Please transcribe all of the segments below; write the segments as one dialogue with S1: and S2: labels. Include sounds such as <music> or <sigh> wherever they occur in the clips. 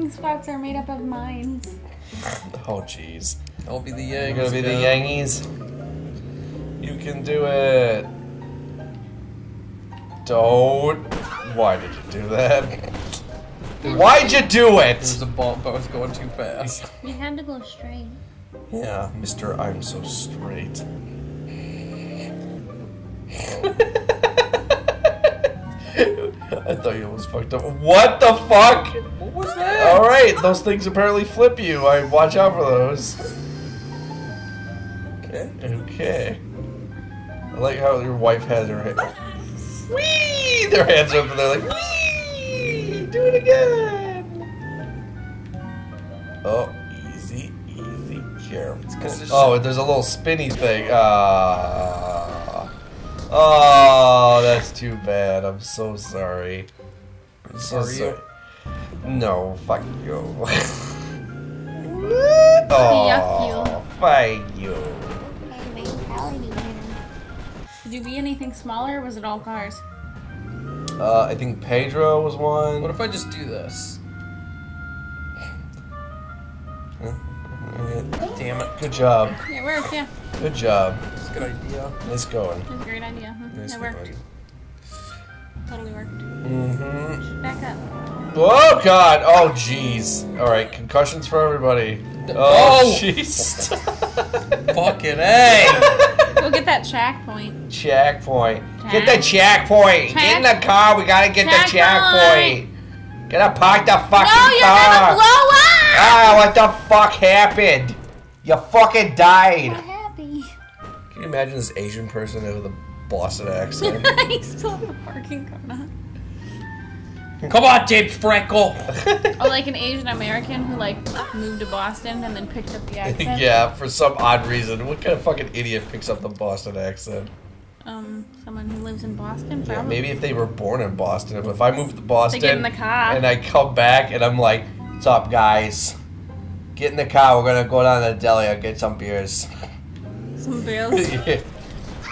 S1: parking spots are made up of mines.
S2: Oh, jeez.
S3: I'll be the
S2: You're
S3: Yangs.
S2: gonna be the
S3: guy.
S2: Yankees. You can do it. Don't. Why did you do that? Why'd you do
S3: There
S2: it?
S3: was a bump. I was going too fast.
S1: You had to go straight.
S2: Yeah, Mr. I'm so straight. <laughs> I thought you was fucked up. What the fuck?
S3: What was that?
S2: Alright, those things apparently flip you. I watch out for those.
S3: Okay.
S2: Okay. I like how your wife has her hand. Whee! Their hands are up and they're like, Whee! Do it again! Oh, easy, easy, careful. Oh, there's a little spinny thing. Ah. Oh, that's too bad. I'm so sorry. I'm so sorry.
S3: you?
S2: No, fuck you. <laughs>
S1: Yuck
S2: oh, fuck you.
S1: Did you be anything smaller or was it all cars?
S2: Uh, I think Pedro was one.
S3: What if I just do this?
S2: Damn it. Good job.
S1: It worked, yeah.
S2: Good job.
S3: It's a good idea.
S2: Nice going.
S1: It a great idea. huh?
S2: Nice
S1: it worked.
S2: going.
S1: Totally worked.
S2: Mm-hmm.
S1: Back up.
S2: Oh god. Oh jeez. All right. Concussions for everybody. Oh
S3: Oh!
S2: jeez. <laughs>
S3: Fucking A!
S1: Go get that checkpoint.
S2: checkpoint. Get the checkpoint. Get in the car. We gotta get the
S1: Checkpoint.
S2: checkpoint. Gotta park the fucking car.
S1: No, you're
S2: car.
S1: gonna blow up!
S2: Ah, what the fuck happened? You fucking died.
S1: I'm happy.
S2: Can you imagine this Asian person with a Boston accent? <laughs>
S1: He's still in the parking car.
S3: Come on, James Franco!
S1: Or like an Asian American who like moved to Boston and then picked up the <laughs> accent.
S2: yeah, for some odd reason. What kind of fucking idiot picks up the Boston accent?
S1: Um, someone who lives in Boston.
S2: Yeah, maybe if they were born in Boston. If, if I moved to Boston
S1: get in the car.
S2: and I come back and I'm like, "What's up, guys? Get in the car. We're gonna go down to the deli and get some beers."
S1: Some <laughs> bills.
S2: Yeah.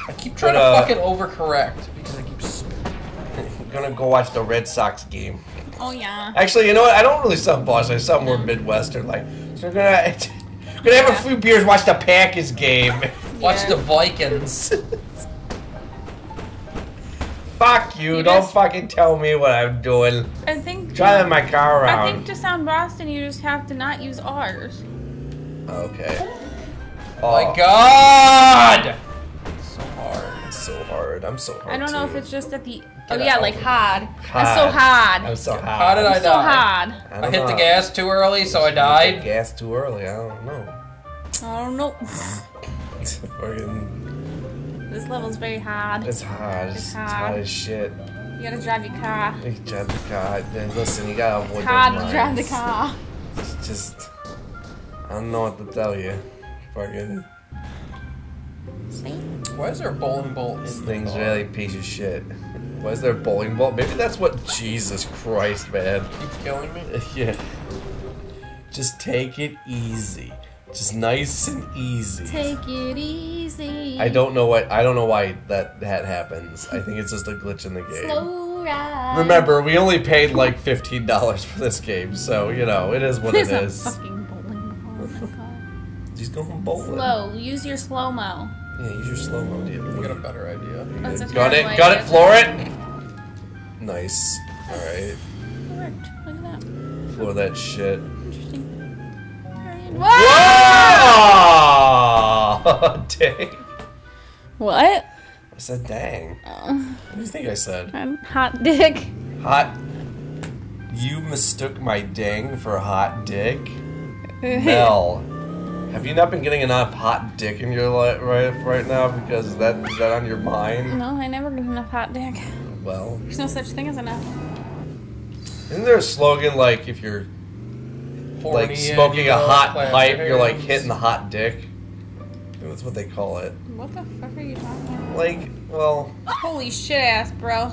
S3: I keep trying
S2: But,
S3: to fucking overcorrect because I keep. Sp-
S2: We're <laughs> gonna go watch the Red Sox game.
S1: oh yeah.
S2: Actually, you know what? I don't really sound Boston. I sound more Midwestern. Like, so we're gonna we're <laughs> gonna have a few beers, watch the Packers game.
S3: Watch
S1: Yeah.
S3: the Vikings.
S2: Fuck you!
S1: You
S2: don't
S1: just-
S2: fucking tell me what I'm doing.
S1: I think.
S2: Driving my car
S1: I
S2: around.
S1: think to sound Boston, you just have to not use R's.
S2: Okay.
S3: Oh my god! So hard.
S2: It's so hard. I'm so hard.
S1: I don't know
S2: too.
S1: if it's just at the. Oh
S3: Get
S1: yeah,
S3: out.
S1: like hard. That's so
S2: Hard.
S1: hard.
S2: I'm so hard.
S3: How did I
S1: so
S3: die?
S1: hard.
S2: I,
S3: I hit the gas too early, so I died.
S2: Gas too early. I don't know.
S1: I don't know. <laughs>
S2: Fucking,
S1: This level's very hard.
S2: it's hard. It's,
S1: It's
S2: hard.
S1: hard.
S2: as shit.
S1: You gotta drive your car.
S2: You drive the car. Then listen, you gotta avoid
S1: It's hard to drive the car.
S2: It's just, I don't know what to tell you. Fucking,
S1: See?
S3: Why is there a bowling ball in
S2: this
S3: the
S2: thing's
S3: car?
S2: really a piece of shit. Why is there a bowling ball? Maybe that's what. Jesus Christ, man.
S3: Keeps killing me. <laughs>
S2: Yeah. Just take it easy. Just nice and easy.
S1: Take it easy.
S2: I don't know what I don't know why that that happens. I think it's just a glitch in the game.
S1: Slow ride.
S2: Remember, we only paid like fifteen dollars for this game, so you know it is what it
S1: There's a
S2: is.
S1: Car.
S2: He's going bowling.
S1: Slow. Use your slow mo.
S2: Yeah, use your slow mo,
S3: dude. We got a better idea.
S1: That's a
S2: Got
S1: terrible
S2: it, got it, floor it. Nice. All right,
S1: It worked. Look at that.
S2: floor that shit.
S1: Interesting. Whoa!
S2: Whoa! <laughs> Dang.
S1: What?
S2: I said, dang.
S1: Uh,
S2: What do you think I said?
S1: I'm hot dick.
S2: Hot. You mistook my dang for hot dick? <laughs> Mel, have you not been getting enough hot dick in your life right right now? Because is that is that on your mind?
S1: No, I never get enough hot dick.
S2: Well,
S1: There's no such thing as enough.
S2: isn't there a slogan like if you're
S3: Horny
S2: like smoking
S3: you
S2: a hot pipe, you're like hitting the hot dick? That's what they call it.
S1: What the fuck are you talking about?
S2: Like, well,
S1: Holy shit ass, bro.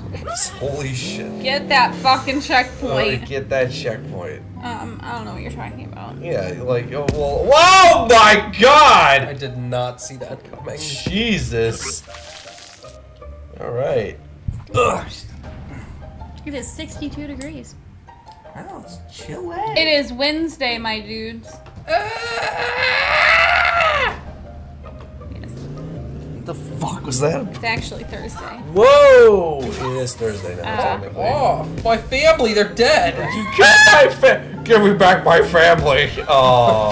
S2: holy shit.
S1: Get that fucking
S2: Oh,
S1: checkpoint.
S2: get that checkpoint.
S1: Um, I don't know what you're talking about.
S2: Yeah, like, oh, well, whoa, my God!
S3: I did not see that coming.
S2: Jesus. All right. Ugh.
S1: It is 62 degrees.
S3: Oh, it's chilly.
S1: It is Wednesday, my dudes.
S2: The fuck was that?
S1: It's actually Thursday.
S2: Whoa! It is Thursday now,
S1: uh,
S2: technically.
S3: Oh, my family, they're dead.
S2: You killed my fa- Give me back my family. Oh. <laughs>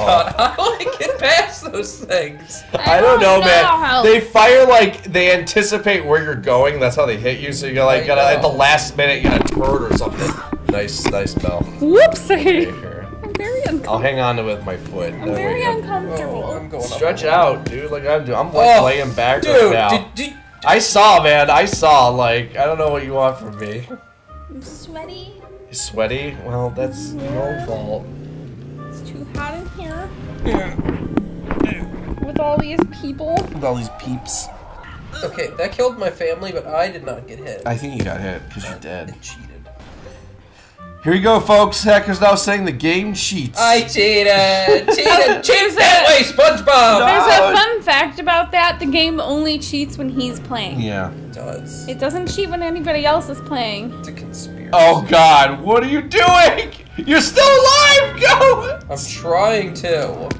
S3: God, how do I get past those things?
S2: I don't know, man.
S1: how.
S2: They fire like they anticipate where you're going. That's how they hit you. So you got like
S3: I
S2: gotta at the last minute you gotta turn or something. Nice, nice bell.
S1: Whoopsie!
S2: Here.
S1: I'm very uncomfortable.
S2: I'll <laughs> hang on to it with my foot.
S1: I'm
S2: That
S1: very uncomfortable.
S3: Oh, I'm going up.
S2: Stretch out, dude. Like I'm doing. I'm like
S3: Oh,
S2: laying back
S3: Dude,
S2: right now.
S3: did, did,
S2: I saw, man. I saw. Like I don't know what you want from me.
S1: I'm sweaty.
S2: You sweaty? Well, that's mm-hmm. your own fault.
S1: It's too hot in here. Yeah. With all these people.
S2: With all these peeps. Ah.
S3: okay, that killed my family, but I did not get hit.
S2: I think you got hit because you're dead.
S3: cheated.
S2: Here we go, folks. Hackers now saying the game cheats.
S3: I cheated! <laughs> Cheated! <laughs> Cheat
S1: There's
S3: that way, SpongeBob!
S1: There's
S2: Oh.
S1: a fun fact about that. The game only cheats when he's playing.
S2: yeah.
S3: It does.
S1: It doesn't cheat when anybody else is playing.
S3: It's a conspiracy.
S2: Oh God! What are you doing? You're still alive! Go!
S3: I'm trying to.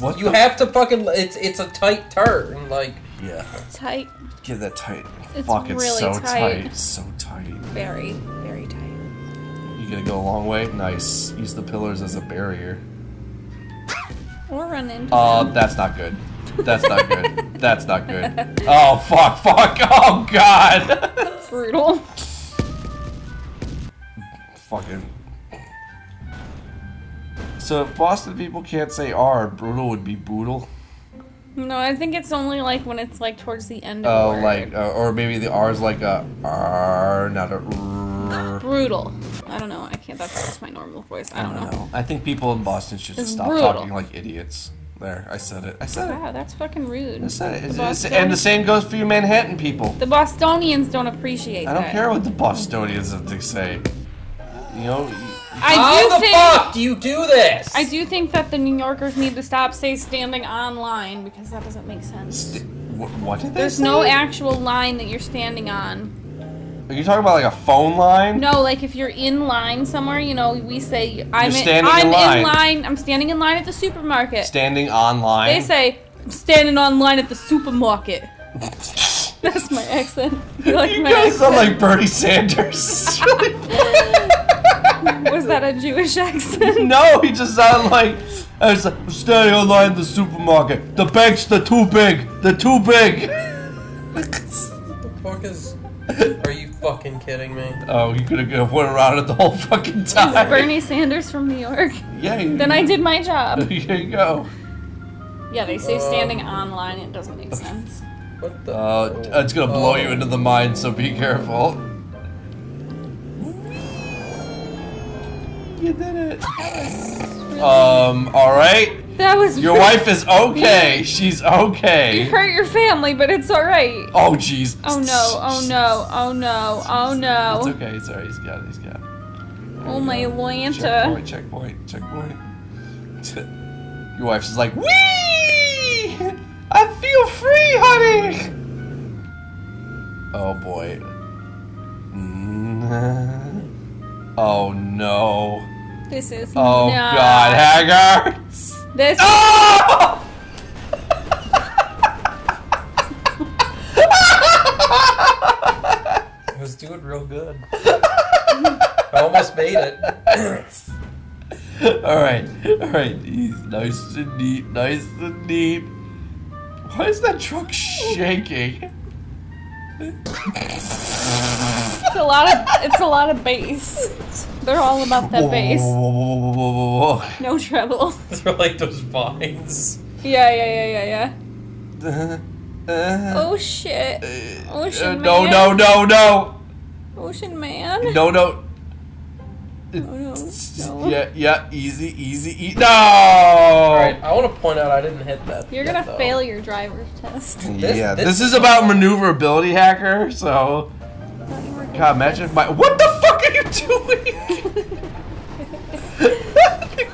S2: What?
S3: You have to fucking. It's it's a tight turn. Like
S2: Yeah.
S1: Tight.
S2: Give that tight.
S1: It's
S2: Fuck, it's so
S1: tight.
S2: tight. So tight.
S1: Very, very tight.
S2: You gonna go a long way? Nice. Use the pillars as a barrier.
S1: Or run into
S2: Uh,
S1: them.
S2: that's not good. That's not good. That's not good. Oh fuck! Fuck! <laughs> Oh God!
S1: Brutal.
S2: Fucking. So if Boston people can't say R, brutal would be boodle.
S1: No, I think it's only like when it's like towards the end of
S2: Oh,
S1: word.
S2: like, uh, or maybe the R is like a R, not a R.
S1: brutal. I don't know. I can't. That's just my normal voice. I don't know.
S2: I think people in Boston should
S1: It's
S2: stop
S1: brutal.
S2: talking like idiots. There, I said it. I said it.
S1: Wow, that's fucking rude.
S2: I said it.
S1: The,
S2: It's- it's- and the same goes for you Manhattan people.
S1: the Bostonians don't appreciate
S2: I don't
S1: that.
S2: care what the Bostonians have to say. You know, y-
S1: I
S3: how
S1: do
S3: the
S1: think.
S3: fuck do you do this?
S1: I do think that the New Yorkers need to stop say standing on line because that doesn't make sense.
S2: st- what, what did they
S1: There's
S2: say?
S1: no actual line that you're standing on.
S2: Are you talking about like a phone line?
S1: No, like if you're in line somewhere, you know, we say I'm in,
S2: standing
S1: I'm
S2: in line.
S1: in line. I'm standing in line at the supermarket.
S2: Standing online.
S1: They say I'm standing on line at the supermarket. <laughs> That's my accent. <laughs> You like
S2: you
S1: my
S2: guys sound like Bernie Sanders. <laughs>
S1: Was that a Jewish accent?
S2: no, he just sounded like I was like, standing online in the supermarket. The bank's they're too big. They're too big.
S3: What the fuck is? Are you fucking kidding me?
S2: Oh, you could have went around it the whole fucking <laughs>
S1: Is
S2: time.
S1: Bernie Sanders from New York.
S2: Yeah. You,
S1: Then I did my job. <laughs>
S2: Here you go.
S1: Yeah, they say
S3: Um,
S1: standing on line. It doesn't make sense.
S3: What the?
S2: Uh, it's gonna blow you
S3: Oh.
S2: into the mind, so be careful. You did it. <laughs> Um. All right.
S1: That was
S2: Your wife is okay. She's okay.
S1: You hurt your family, but it's all right.
S2: Oh, jeez.
S1: Oh no! Oh no! Oh no! Oh no.
S2: It's okay. It's alright. He's got it. He's got it.
S1: Oh my Atlanta!
S2: Checkpoint. Checkpoint. Checkpoint. <laughs> Your wife's just like, wee! <laughs> I feel free, honey. Oh boy. <laughs> Oh no.
S1: This is
S2: Oh
S1: not.
S2: god, Hagar!
S1: This.
S2: Oh! <laughs>
S3: I was doing real good. I almost made it.
S2: Alright, alright. He's nice and neat, nice and neat. Why is that truck shaking?
S1: It's a lot of. It's a lot of bass. They're all about that bass. No treble. <laughs>
S3: They're like those vines.
S1: Yeah, yeah, yeah, yeah, yeah.
S2: Uh, oh shit.
S1: Oh shit! Ocean
S2: no,
S1: Man.
S2: no, no, no,
S1: Ocean Man.
S2: no, no.
S1: No, no.
S2: Yeah, yeah, easy, easy, easy. No!
S3: Alright, I want to point out I didn't hit that.
S1: You're gonna fail your driver's test.
S3: This-
S2: yeah,
S3: this-
S2: this, is about maneuverability, hacker. So, God, imagine if my what the fuck are you doing,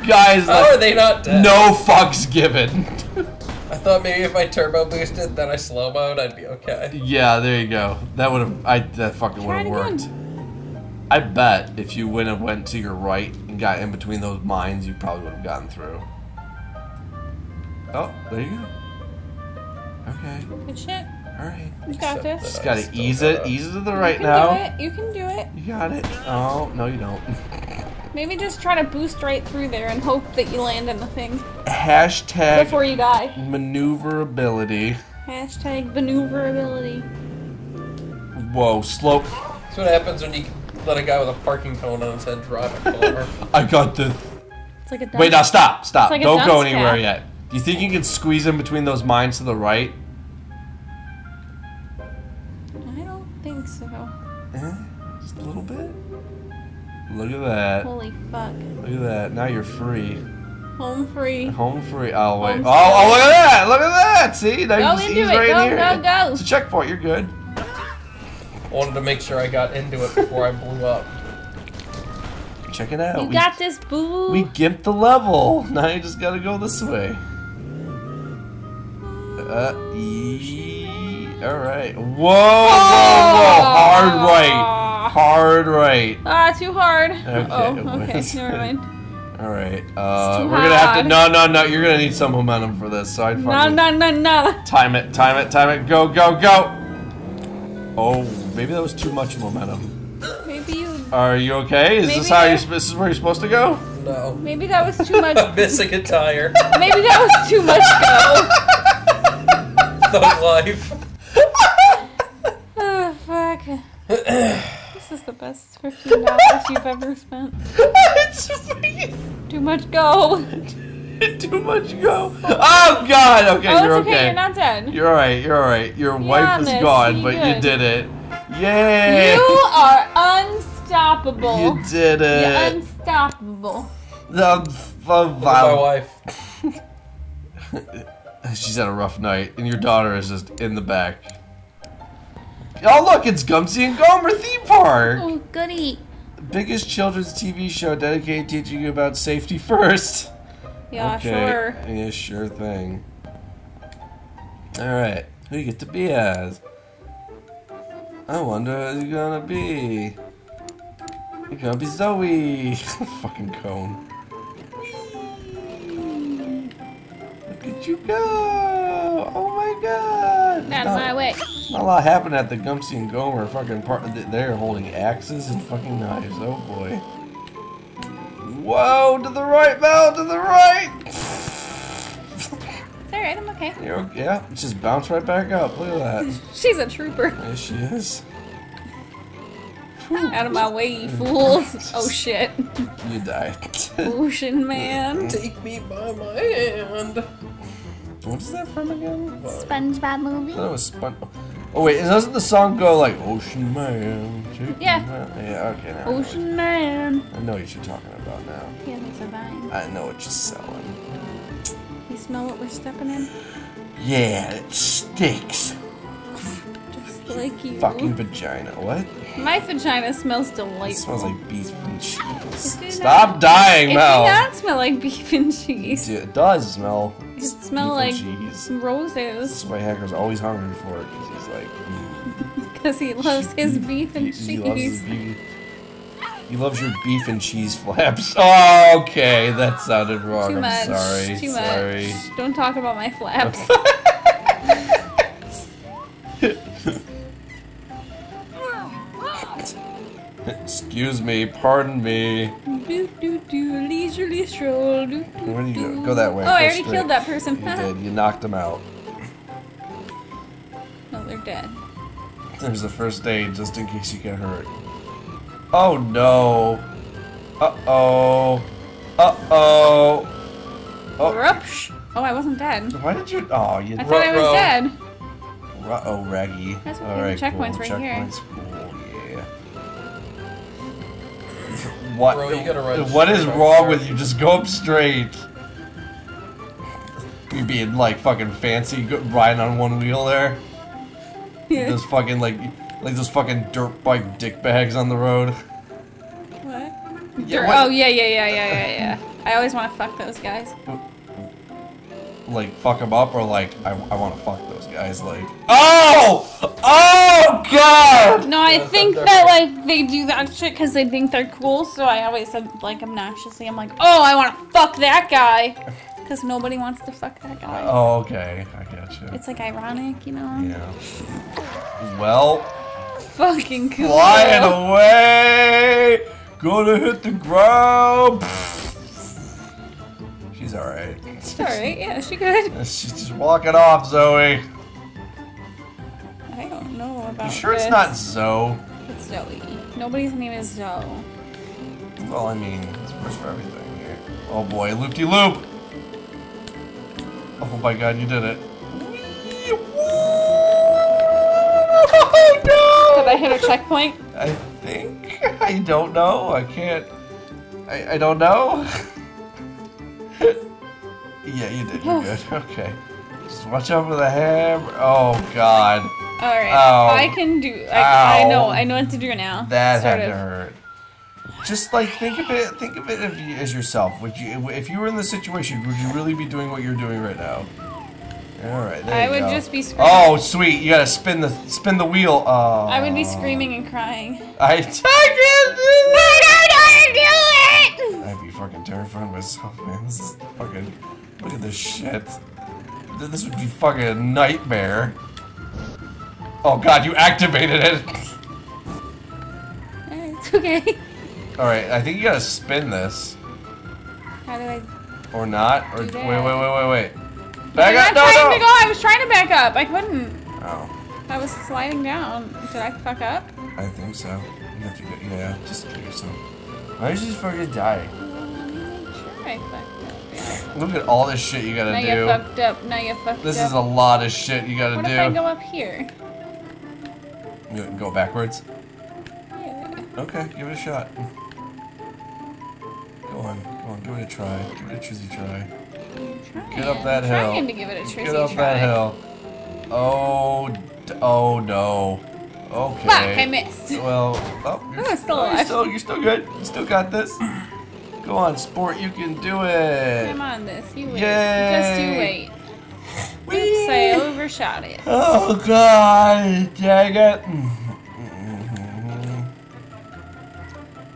S2: <laughs> guys?
S3: How
S2: like,
S3: are they not dead?
S2: no fucks given. <laughs>
S3: I thought maybe if I turbo boosted, then I slow mode, I'd be okay.
S2: yeah, there you go. That would have, I that fucking would have worked.
S1: again.
S2: I bet if you went and went to your right and got in between those mines, you probably would have gotten through. Oh, there you go. Okay,
S1: Good shit.
S2: Alright.
S1: You got this.
S3: that
S2: Just gotta ease it,
S3: gotta-
S2: ease it to the
S1: You
S2: right
S1: can
S2: now.
S1: do it. You can do it.
S2: You got it. Oh, no, you don't. <laughs>
S1: Maybe just try to boost right through there and hope that you land in the thing
S2: Hashtag
S1: before you die.
S2: maneuverability.
S1: Hashtag maneuverability.
S2: Whoa, slope.
S3: That's what happens when you let a guy with a parking cone on his head drive a car. <laughs>
S2: I got this.
S1: It's like a
S2: Wait, now stop, stop.
S1: like
S2: Don't go anywhere
S1: cap.
S2: yet. Do you think you can squeeze in between those mines to the right? Look at that.
S1: Holy fuck.
S2: Look at that. Now you're free.
S1: Home free.
S2: Home free. Oh wait.
S1: Home
S2: Oh, oh look at that! Look at that! See? Now you
S1: Go
S2: just
S1: into
S2: ease
S1: it.
S2: right
S1: Go,
S2: here.
S1: go, go.
S2: It's a checkpoint. You're good.
S3: Wanted to make sure I got into it before I blew up.
S2: Check it out.
S1: You
S2: we,
S1: got this, boo.
S2: we gimped the level. Now you just gotta go this way. Uh, ee, all right. Whoa, whoa, whoa! Hard right. Hard right.
S1: Ah, too hard.
S2: Okay,
S1: oh, okay. Never mind. <laughs>
S2: All right. Uh,
S1: too
S2: we're gonna have to. No, no, no. You're gonna need some momentum for this. So I'd
S1: No, no, no, no.
S2: time it, time it, time it. Go, go, go. Oh, maybe that was too much momentum.
S1: Maybe you.
S2: Are you okay? Is this how you? This is where you're supposed to go?
S3: No.
S1: Maybe that was too much. <laughs>
S3: I'm missing a tire.
S1: Maybe that was too much go. <laughs>
S3: Thug life.
S1: Oh, fuck. <clears throat> this is the best fifteen dollars you've ever spent.
S2: it's <laughs> freaking
S1: Too much go. <laughs>
S2: too much go. Oh God. Okay,
S1: oh,
S2: you're
S1: it's okay.
S2: okay.
S1: You're not dead.
S2: You're all right. You're all right. Your wife is gone,
S1: you
S2: but you did it. Yay!
S1: You are unstoppable.
S2: You did
S1: You're
S2: it.
S1: unstoppable.
S2: The,
S3: uh, the, my wife. <laughs>
S2: She's had a rough night, and your daughter is just in the back. Oh, look, it's Gumsy and Gomer theme park.
S1: Oh, goody.
S2: The biggest children's TV show dedicated to teaching you about safety first.
S1: Yeah,
S2: okay.
S1: sure.
S2: Yeah, sure thing. All right, who you get to be as? I wonder who you're gonna be. You're gonna be Zoe. <laughs> Fucking cone. You go! Oh my god!
S1: Out of my way.
S2: Not a lot happened at the Gumsy and Gomer fucking part. They're holding axes and fucking knives. Oh boy. Whoa! To the right, Val! To the right!
S1: It's alright, I'm okay.
S2: You're, okay. yeah, just bounce right back up. Look at that. <laughs>
S1: She's a trooper.
S2: There she is.
S1: Out of my way, you fools. <laughs> Oh shit.
S2: You died.
S1: Ocean man. <laughs>
S3: Take me by my hand.
S2: What is that from again?
S1: SpongeBob movie?
S2: I thought it was Spon- Oh wait, doesn't the song go like Ocean Man?
S1: Yeah.
S2: by-" Yeah. Okay. Now I
S1: Ocean man.
S2: you- I know what you're talking about now.
S1: Yeah, there's a vine.
S2: I know what you're selling.
S1: You smell what we're stepping in?
S2: Yeah, it sticks.
S1: Like you.
S2: Fucking vagina. What?
S1: My vagina smells delightful.
S2: It smells like beef and cheese.
S1: It
S2: Stop dying,
S1: It
S2: Mel.
S1: does not smell like beef and cheese.
S2: It does smell.
S1: It smells like
S2: cheese.
S1: roses
S2: This is why Hacker's always hungry for it because he's like, <laughs>
S1: because he loves his beef and
S2: he,
S1: cheese.
S2: he loves his beef. He loves your beef and cheese flaps. <laughs> Oh, okay, that sounded wrong.
S1: Too
S2: I'm sorry.
S1: Too
S2: sorry.
S1: much. Don't talk about my flaps. <laughs>
S2: Excuse me, pardon me.
S1: do do do leisurely stroll. Do, do,
S2: Where do you go? Go that way.
S1: Oh, I already
S2: straight.
S1: killed that person.
S2: You did. You knocked him out.
S1: no, they're dead.
S2: There's the first aid just in case you get hurt. Oh no. Uh oh. Uh oh. Oh.
S1: Rupsh. Oh, I wasn't dead.
S2: Why did you? Oh, you.
S1: I thought I was dead.
S2: Ru- oh, Raggy.
S1: That's okay,
S2: All
S1: the checkpoint's
S2: cool.
S1: right here.
S2: Cool. What?
S3: Bro, you gotta run
S2: what is wrong
S3: up
S2: with you? Just go up straight. You being like fucking fancy, go- riding on one wheel there.
S1: Yeah.
S2: Those fucking like, like those fucking dirt bike dick bags on the road.
S1: What?
S2: Yeah, what-
S1: Oh yeah, yeah, yeah, yeah, yeah, yeah. I always want to fuck those guys.
S2: Like fuck them up or like I, I want to fuck those guys like oh oh god
S1: No, I
S3: Yeah,
S1: think
S3: they're-
S1: that like they do that shit because they think they're cool. So I always am, like obnoxiously, I'm like, oh, I want to fuck that guy, because nobody wants to fuck that guy.
S2: oh okay I get you
S1: It's like ironic, you know.
S2: yeah well
S1: Fucking cool.
S2: flying away gonna hit the ground she's all right
S1: It's alright. Yeah, she good. <laughs>
S2: she's just walking off Zoe
S1: I don't know about.
S2: you sure it's not Zoe
S1: It's Zoe. Nobody's name is Zoe.
S2: well I mean it's first for everything here oh boy loop de loop oh my god you did it Oh,
S1: Did I hit a checkpoint?
S2: I think I don't know. I can't. I, I don't know. <laughs> yeah, you did. You're good. <sighs> Okay. Just watch out for the hammer. Oh God,
S1: All right. I can do. I, I know. I know what to do now.
S2: that
S1: sort
S2: had
S1: of.
S2: to hurt. Just like think of it. Think of it as, you, as yourself. Would you, if you were in this situation, would you really be doing what you're doing right now? All right.
S1: I would
S2: go.
S1: just be screaming.
S2: Oh, sweet! You gotta spin the spin the wheel. Oh.
S1: I would be oh. screaming and crying.
S2: I, I can't do that.
S1: I don't know how to do it.
S2: I'd be fucking terrified myself, man. This is fucking. Look at this shit. This would be fucking a nightmare. Oh god, you activated it! <laughs>
S1: It's okay.
S2: Alright, I think you gotta spin this.
S1: How do I?
S2: Or not. Or wait, wait, wait, wait, wait. Back up! No, no!
S1: to go. I was trying to back up. I couldn't.
S2: Oh,
S1: I was sliding down. Did I fuck up?
S2: I think so. You have to go. Yeah, just kill yourself. Why did you just fucking die?
S1: Sure, I fucked up.
S2: Look at all this shit you gotta
S1: Now you
S2: do.
S1: fucked up. Now you fucked
S2: This
S1: up.
S2: is a lot of shit you gotta
S1: What if I
S2: do.
S1: go up here?
S2: You go backwards?
S1: Yeah.
S2: Okay, give it a shot. Go on, go on, give it a try. Give it a trizzy try. Get up that
S1: I'm
S2: hill.
S1: Trying to give it a trizzy
S2: Get up
S1: try.
S2: that hill. Oh, oh no. Okay.
S1: Fuck! I missed.
S2: Well, oh, you're,
S1: Oh, still
S2: oh, you're still, you're still good. You still got this. Go on, sport. You can do it.
S1: I'm on this. You wait.
S2: Yay.
S1: Just you wait. Oops, I overshot it.
S2: Oh God! Dang it!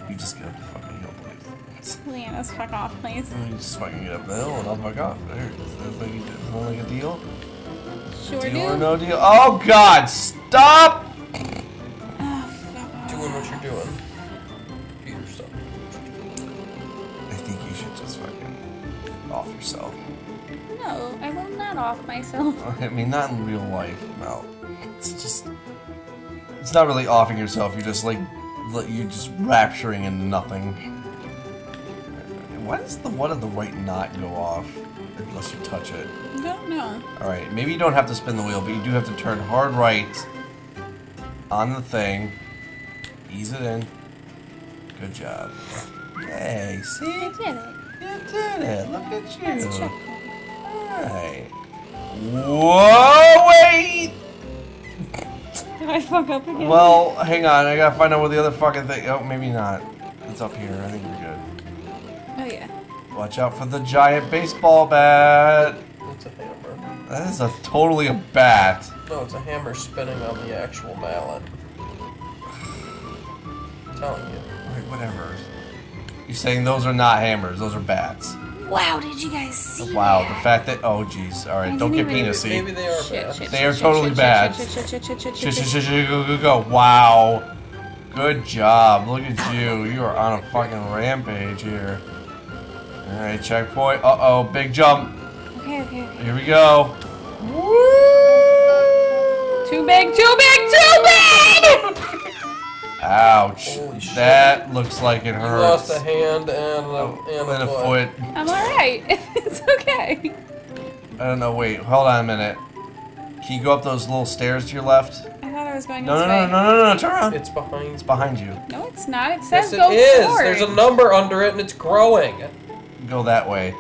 S2: You just get up the fucking hill, please.
S1: Leanna's fuck off, please.
S2: You just fucking get up the hill and I'll fuck off. There it is. Sounds like, did. Like a deal.
S1: Sure
S2: deal
S1: do.
S2: or no deal? Oh God! Stop!
S1: Fuck off.
S3: Doing what you're doing. Do your.
S2: I think you should just fucking off yourself.
S1: No, I will not off myself. <laughs>
S2: I mean, not in real life. No, it's just. It's not really offing yourself. You're just like, you're just rapturing into nothing. Why does the one on the right not go off unless you touch it?
S1: Don't know.
S2: All right, maybe you don't have to spin the wheel, but you do have to turn hard right on the thing. Ease it in. Good job. Hey, see?
S1: You did it.
S2: You did it. Look at you.
S1: Let's.
S2: Alright. Whoa, wait!
S1: Did I fuck up again?
S2: Well, hang on. I gotta find out where the other fucking thing. Oh, maybe not. It's up here. I think we're good.
S1: Oh yeah.
S2: Watch out for the giant baseball bat.
S3: It's a hammer.
S2: That is a totally a bat.
S3: No, it's a hammer spinning on the actual mallet. I'm telling you.
S2: Alright, whatever. You're saying those are not hammers. Those are bats.
S1: Wow, did you guys see?
S2: Wow, the fact that. Oh, jeez. Alright, don't get
S1: didn't.
S3: Maybe they are
S1: Shit,
S3: bad.
S1: shit,
S2: They
S1: shit,
S2: are totally
S1: shit,
S2: bad.
S1: Shit, shit, shit, shit, shit,
S2: Shh,
S1: shit,
S2: shh,
S1: shit.
S2: shh, shh, go, go, go. Wow. Good job. Look at you. You are on a fucking rampage here. Alright, checkpoint. Uh oh, big jump.
S1: Okay, okay, okay.
S2: Here we go.
S1: Too big, too big, too big! <laughs>
S2: Ouch.
S3: Holy shit.
S2: That looks like it
S3: You
S2: hurts.
S3: lost a hand and a, and
S2: and
S3: a,
S2: a
S3: foot.
S2: foot.
S1: I'm alright. <laughs> it's okay.
S2: I don't know. Wait, hold on a minute. Can you go up those little stairs to your left?
S1: I thought I was going
S2: No,
S1: this
S2: no,
S1: way.
S2: no, no, no, no, turn around.
S3: It's behind.
S2: It's behind you.
S1: No, it's not. It says
S3: Yes, it
S1: go
S3: is.
S1: forward.
S3: There's a number under it and it's growing.
S2: Go that way.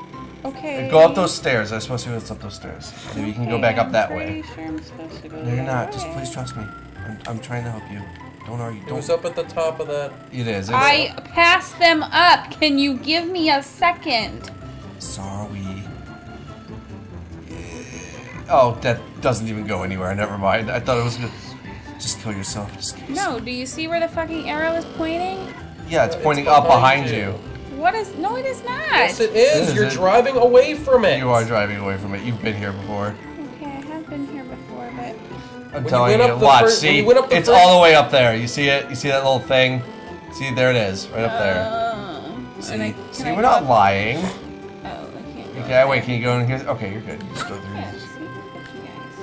S1: Okay.
S2: Go up those stairs. I'm supposed to go up those stairs. Maybe you can go back up
S1: I'm
S2: that
S1: pretty
S2: way.
S1: Sure I'm supposed to go
S2: No, you're not.
S1: that
S2: Just please trust me. I'm, I'm trying to help you. Don't argue.
S3: It
S2: Don't.
S3: was up at the top of that.
S2: It is. It's,
S1: I passed them up. Can you give me a second?
S2: Sorry. Oh, that doesn't even go anywhere. Never mind. I thought it was gonna. Just kill yourself. Just kill yourself.
S1: No, do you see where the fucking arrow is pointing?
S2: Yeah, it's
S3: It's
S2: pointing up behind
S3: behind
S2: you.
S3: you.
S1: What is? No, it is not.
S3: Yes, it
S2: Is
S3: is. You're
S2: it?
S3: driving away from it.
S2: You are driving away from it. You've been here before. I'm
S3: When you
S2: telling
S3: went
S2: you. Watch.
S3: first-
S2: see,
S3: you went up the
S2: it's all the way up there. You see it? You see that little thing? See, there it is, right up there.
S1: Uh,
S2: See,
S1: I-
S2: see,
S1: I
S2: we're not
S1: up-
S2: lying.
S1: Oh, I can't.
S2: Okay, wait. Can you go in here? Okay, you're good. You just go through.
S1: Yeah, see,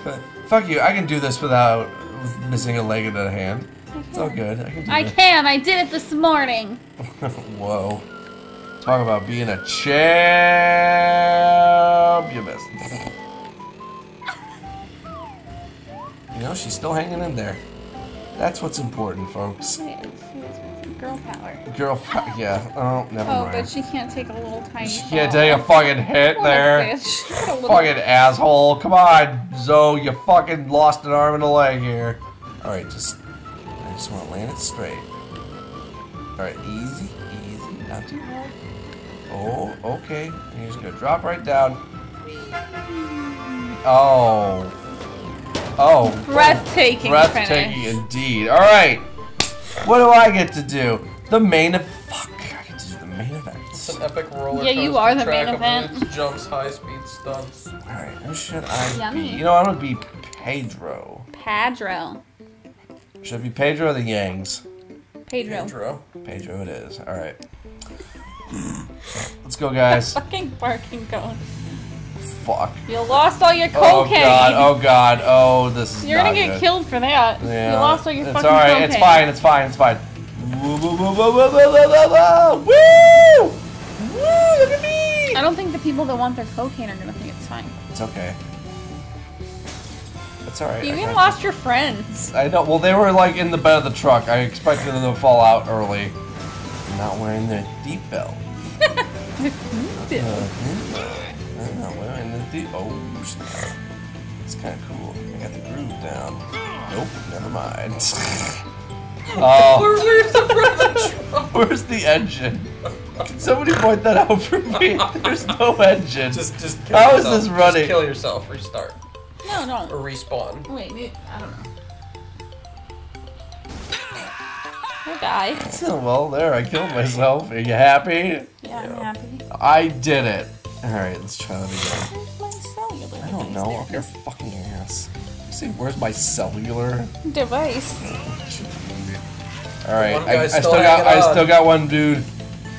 S1: look you
S2: fuck you. I can do this without missing a leg and a hand. It's all good. I can do
S1: I
S2: this.
S1: can. I did it this morning. <laughs>
S2: Whoa. Talk about being a champ. You missed. You know, she's still hanging in there. That's what's important, folks.
S1: Wait, let's see this one. Girl power.
S2: Girl, yeah. Oh, never
S1: Oh,
S2: mind.
S1: Oh, but she can't take a little tiny.
S2: She can't
S1: fall.
S2: take a fucking hit there. <laughs> Fucking asshole. Come on, Zoe. You fucking lost an arm and a leg here. Alright, just. I just want to land it straight. Alright, easy, easy. Not too hard. Oh, okay. You're just gonna drop right down. Oh. Oh.
S1: Breathtaking.
S2: Breathtaking
S1: finish.
S2: indeed. Alright. What do I get to do? The main event. Fuck, I get to do the main event.
S3: It's an epic roller
S1: Yeah, you are the
S3: track
S1: main event.
S3: jumps, high speed stunts.
S2: Alright, who should I
S1: Yummy.
S2: be? You know, I'm gonna be Pedro.
S1: Pedro.
S2: Should I be Pedro or the Yangs?
S1: Pedro.
S3: Intro.
S2: Pedro it is. Alright. Let's go, guys. <laughs>
S1: Fucking barking going
S2: fuck.
S1: You lost all your cocaine.
S2: Oh god, oh god, oh this is
S1: You're gonna get
S2: good.
S1: killed for that.
S2: Yeah.
S1: You lost all your
S2: it's
S1: fucking
S2: all right.
S1: cocaine.
S2: It's alright, it's fine, it's fine, it's fine. Woo! Woo! Look at me!
S1: I don't think the people that want their cocaine are gonna think it's fine.
S2: It's okay. It's alright.
S1: You even lost your friends.
S2: I know. Well, they were like in the bed of the truck. I expected them to fall out early. Not wearing their deep belt. deep belt the. Oh, snap. It's kind of cool. I got the groove down. Nope, never mind. <laughs> <laughs> oh,
S3: Where's the front of the truck?
S2: where's the engine? Can somebody point that out for me? <laughs> There's no engine.
S3: Just, just kill
S2: How is
S3: yourself.
S2: this running?
S3: Just kill yourself. Restart
S1: No, no.
S3: or respawn.
S1: Wait, wait, I don't know. I die.
S2: Oh, well, there, I killed myself. Are you happy?
S1: Yeah, I'm happy.
S2: I did it. Alright, let's try that again. Don't know. Up your fucking ass. See, where's my cellular?
S1: device?
S2: Alright, I, I still
S3: still
S2: got I still got one dude.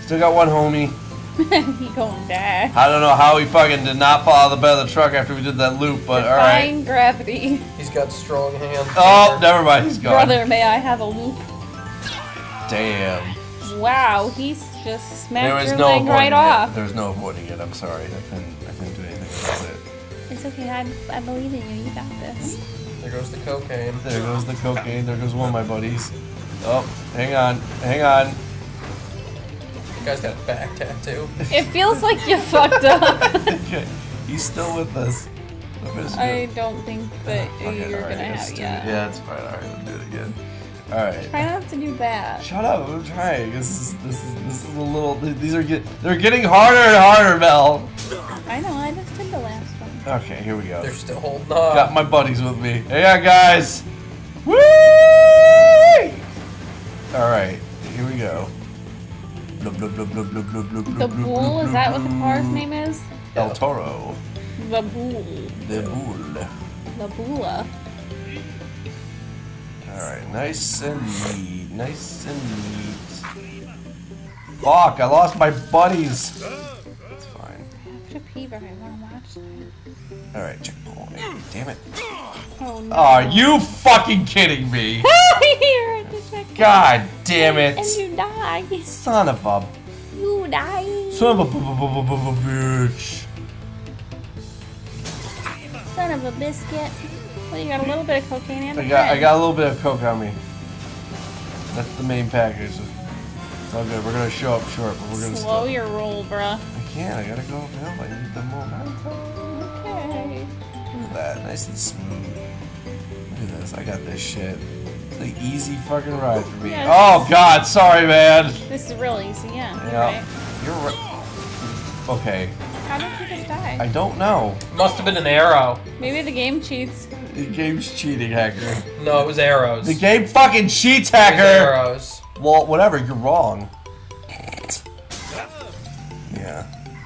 S2: Still got one homie. <laughs>
S1: he gonna die.
S2: I don't know how he fucking did not fall out of the bed of the truck after we did that loop, but alright.
S1: Defying gravity.
S3: He's got strong hands.
S2: Oh, never mind, he's gone.
S1: Brother, may I have a loop?
S2: Damn.
S1: Wow, he's just smacked
S2: There
S1: your
S2: no
S1: leg
S2: avoiding
S1: right
S2: it.
S1: off.
S2: There was no avoiding it. I'm sorry. I couldn't I couldn't do anything about it.
S1: It's okay, I, I believe in you. You got this.
S3: There goes the cocaine.
S2: There goes the cocaine, there goes one of my buddies. Oh, hang on, hang on.
S3: You guy's got a back tattoo.
S1: It feels like you fucked up. <laughs>
S2: Okay, He's still with us. I'm just
S1: I
S2: gonna-
S1: don't think ah, that
S2: Fuck
S1: you're
S2: alright,
S1: gonna have
S2: do
S1: yet.
S2: Yeah, it's fine. Alright, we'll do it again. Alright.
S1: Try not to do that.
S2: Shut up! I'm trying. This is this is this is a little. These are get they're getting harder and harder, Mel.
S1: I know, I just did the last one.
S2: Okay, here we go.
S3: They're still holding on.
S2: Got my buddies with me. Hey, yeah, guys. Woo! All right, here we go. Blub, blub, blub, blub, blub, blub, blub,
S1: The Bull,
S2: blub,
S1: is that what the car's name is?
S2: El Toro.
S1: The Bull.
S2: The Bull.
S1: The Bula.
S2: All right, nice and neat. Nice and neat. Fuck! I lost my buddies. It's fine.
S1: I have to pee, but I want to watch that.
S2: All right, checkpoint. Damn it.
S1: Oh no.
S2: Are you fucking kidding me? <laughs>
S1: Here at the checkpoint.
S2: God damn it.
S1: And you die.
S2: Son of a
S1: You die.
S2: son of a bitch.
S1: Son of a biscuit. Well, you got a little bit of cocaine in
S2: I got I got a little bit of coke on me. That's the main package. It's all good. We're gonna show up short, but we're gonna
S1: Slow your roll, bruh.
S2: I can't. I gotta go uphill. I need the momentum.
S1: Okay.
S2: Look at that, nice and smooth. Look at this. I got this shit. It's an easy fucking ride for me.
S1: Yeah.
S2: Oh God, sorry, man.
S1: This is real easy, yeah. You're
S2: Yeah.
S1: right.
S2: You're right. Okay.
S1: How did he just die?
S2: I don't know.
S3: Must have been an arrow.
S1: Maybe the game cheats.
S2: The game's cheating, hacker.
S3: No, it was arrows.
S2: The game fucking cheats,
S3: It was
S2: hacker!
S3: arrows.
S2: Well, whatever, you're wrong.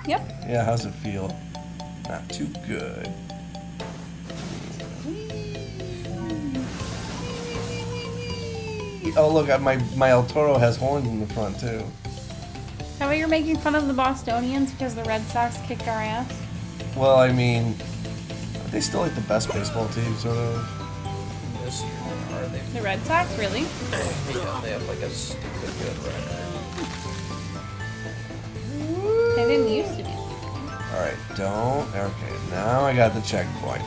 S1: Yep.
S2: Yeah, how's it feel? Not too good. Oh look, I- my my El Toro has horns in the front too.
S1: How about you're making fun of the Bostonians because the Red Sox kicked our ass?
S2: Well, I mean, are they still like the best baseball team, sort of?
S3: This year are. They,
S1: The Red Sox, really? <coughs>
S3: yeah, they have like a stupid good record.
S1: They didn't used to be.
S2: All right, don't. Okay, now I got the checkpoint.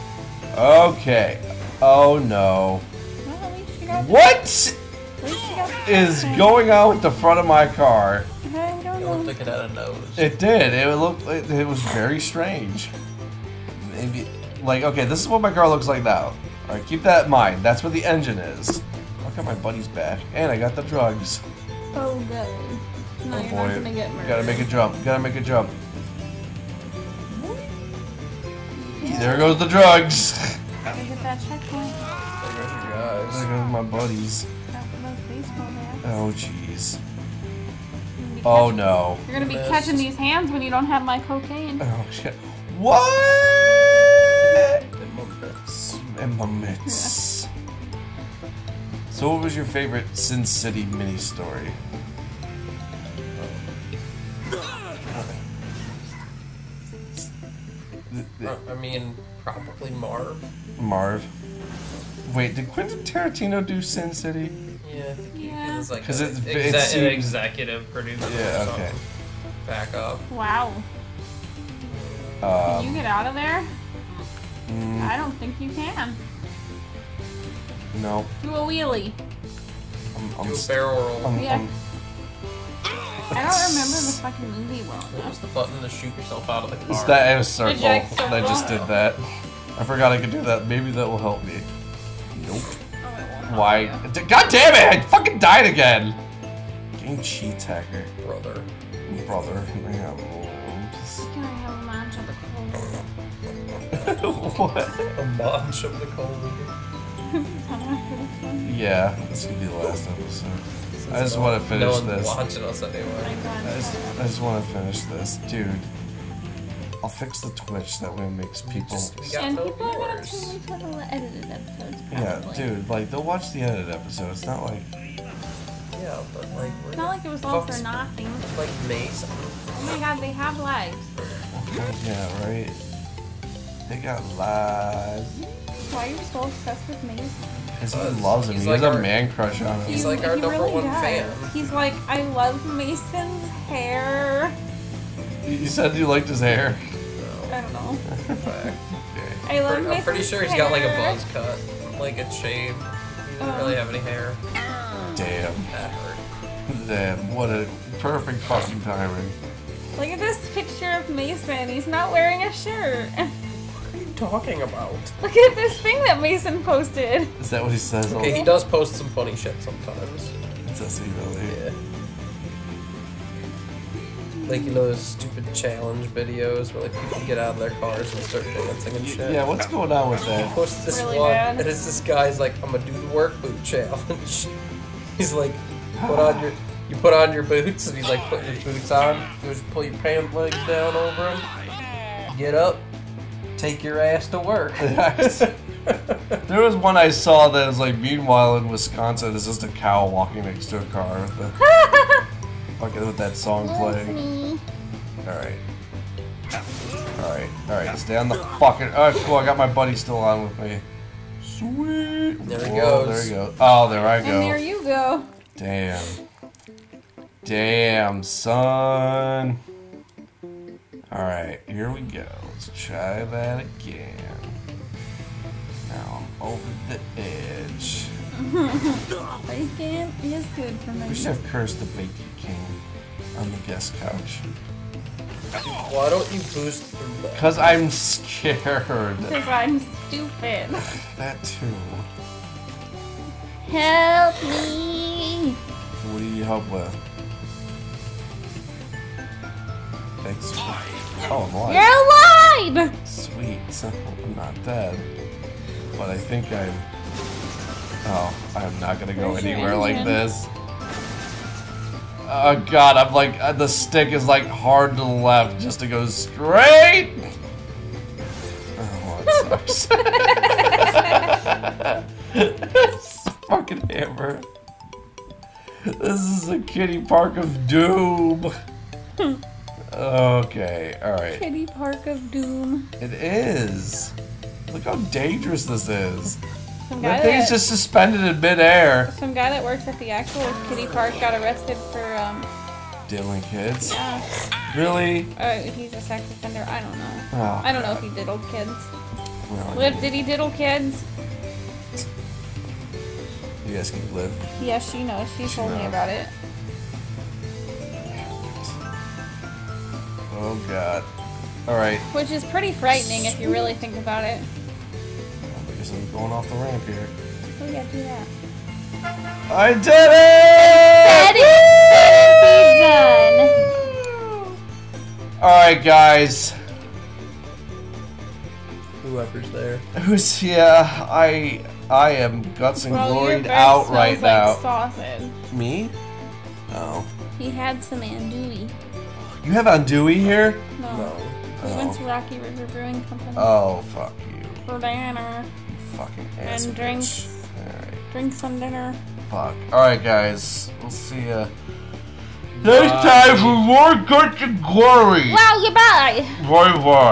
S2: Okay. Oh no.
S1: Well, at least you got.
S2: What
S1: At least you got the <laughs>
S2: is
S1: checkpoint.
S2: going on with the front of my car?
S1: I don't
S3: It looked like it had a nose.
S2: It did. It looked. It, it was very strange. Maybe, like, okay, this is what my car looks like now. All right, keep that in mind. That's what the engine is. Look at my buddy's back, and I got the drugs.
S1: Oh, good. No,
S2: oh
S1: you're
S2: boy,
S1: not gonna get
S2: gotta make a jump. Gotta make a jump. There goes the drugs. <laughs>
S1: Gotta get that checkpoint.
S3: There goes your
S2: There goes my buddies.
S1: Not for those baseball bats.
S2: Oh jeez.
S1: Oh, you're gonna be
S2: Oh
S1: catching-
S2: no.
S1: You're gonna be
S3: Missed.
S1: catching these hands when you don't have my cocaine.
S2: Oh shit. What?
S3: In my bits.
S2: In my mitts. So, what was your favorite Sin City mini story?
S3: Uh, I mean, probably Marv.
S2: Marv. Wait, did Quentin Tarantino do Sin City?
S3: Yeah, I think he
S1: Yeah.
S3: was like
S2: 'Cause
S3: a-
S2: it-
S3: exe-
S2: it
S3: an executive producer.
S2: Yeah,
S3: or
S2: okay.
S3: Back up.
S1: Wow. Can you
S2: Um,
S1: get out of there?
S2: mm,
S1: I don't think you can.
S2: no.
S1: Do a wheelie.
S2: I'm, I'm,
S3: Do a
S2: st-
S3: barrel roll.
S2: I'm,
S1: Yeah.
S2: I'm,
S1: I don't remember the fucking movie well
S3: What was the button to shoot yourself out of the
S2: It's
S3: car?
S2: that it was circle.
S1: Eject
S2: I just did that. I forgot I could do that. Maybe that will help me. Nope.
S1: Oh,
S2: Why? God damn it! I fucking died again. Game cheat hacker.
S3: Brother.
S2: Brother. Yeah,
S1: Can I have a match of the
S2: oh, what?
S3: A bunch of the cold. <laughs> <laughs>
S2: Yeah, this could be the last episode. I just want to
S3: no
S2: finish
S3: one's
S2: this.
S3: watching us anyway.
S2: I just, I just want to finish this, dude. I'll fix the Twitch that way it makes people.
S3: Just- we got
S1: And
S3: no
S1: people are gonna
S3: viewers.
S1: tune into the edited episodes.
S2: Yeah, dude, like they'll watch the edited episode. It's not like
S3: Yeah, but like we're
S1: It's not like it was all for
S3: fuck's-
S1: nothing.
S3: like Mason.
S1: Oh my god, they have lives.
S2: yeah, right. They got lives.
S1: Why are you so obsessed with Mason?
S2: Because he loves him.
S3: he's
S2: He
S3: like
S2: has a man crush on him.
S3: He's like our
S1: he
S3: number
S1: really
S3: one
S1: does.
S3: fan.
S1: He's like, I love Mason's hair.
S2: You said you liked his hair.
S1: I don't know. <laughs>
S3: Fact.
S1: I love
S3: I'm
S1: Mason's
S3: pretty sure he's got like a buzz cut, like a shave. He doesn't
S1: Oh.
S3: really have any hair.
S2: Damn.
S3: That hurt.
S2: Damn. What a perfect fucking timing.
S1: Look at this picture of Mason. He's not wearing a shirt. <laughs>
S3: What are you talking about?
S1: Look at this thing that Mason posted.
S2: Is that what he says?
S3: Okay, he does post some funny shit sometimes.
S2: Does he really?
S3: Yeah. Like you know those stupid challenge videos where like people get out of their cars and start dancing and shit.
S2: Yeah, what's going on with that?
S3: He
S2: that?
S3: posted this
S1: Really
S3: one,
S1: bad.
S3: and it's this guy's like, "I'm gonna do the work boot challenge." <laughs> he's like, "Put on your, you put on your boots," and he's like putting his boots on. You just pull your pant legs down over them. Get up, take your ass to work. <laughs> <laughs>
S2: There was one I saw that was like, meanwhile in Wisconsin, it's just a cow walking next to a car with the <laughs> fucking with that song playing.
S1: me.
S2: All right, all right, all right. Stay on the fucking. Oh, cool. I got my buddy still on with me. Sweet.
S3: There he
S2: Whoa,
S3: goes.
S2: There he goes. Oh, there I go.
S1: And there you go.
S2: Damn. Damn, son. All right, here we go. Let's try that again. Now I'm over the edge. <laughs>
S1: Bacon is good for me.
S2: We should have cursed the Bacon King on the guest couch.
S3: Why don't you boost through that?
S2: Because I'm scared. <laughs>
S1: Because I'm stupid. <sighs>
S2: That too.
S1: Help me.
S2: What do you help with? Thanks. Oh, I'm alive.
S1: You're alive!
S2: Sweet. So I'm not dead. But I think I'm. Oh, I'm not gonna go
S1: Where's
S2: anywhere like this. Oh god, I'm like uh, the stick is like hard to the left just to go straight. Oh, that sucks. <laughs> this fucking hammer. This is a kitty park of doom. Okay, alright.
S1: Kitty Park of Doom.
S2: It is. Look how dangerous this is.
S1: Some guy
S2: That thing's
S1: that,
S2: just suspended in midair.
S1: some guy that works at the actual kitty park got arrested for um
S2: Diddling kids.
S1: yeah.
S2: Really?
S1: Uh, he's a sex offender. I don't know.
S2: Oh,
S1: I don't know if he diddled kids.
S2: well,
S1: Liv, did he diddle kids?
S2: You guys can live.
S1: Yes, she knows. She
S2: She
S1: told me about it.
S2: Oh god. Alright.
S1: Which is pretty frightening if you really think about it.
S2: I guess I'm going off the ramp here.
S1: Oh yeah, do that.
S2: I did it!
S1: That is done.
S2: Alright, guys.
S3: Whoever's there.
S2: Who's yeah? I I am guts and
S1: Bro, your
S2: gloried out right
S1: like
S2: now.
S1: Sausage.
S2: Me? Oh.
S1: He had some andouille.
S2: You have andouille here?
S1: No.
S3: No.
S1: We went
S2: Oh.
S1: to Rocky River Brewing Company
S2: Oh, fuck you.
S1: for dinner.
S2: You fucking ass.
S1: And drinks.
S2: Alright.
S1: Drink some dinner.
S2: Fuck. Alright, guys. We'll see ya. Next time for more guts and glory.
S1: Wow, goodbye!
S2: Bye bye.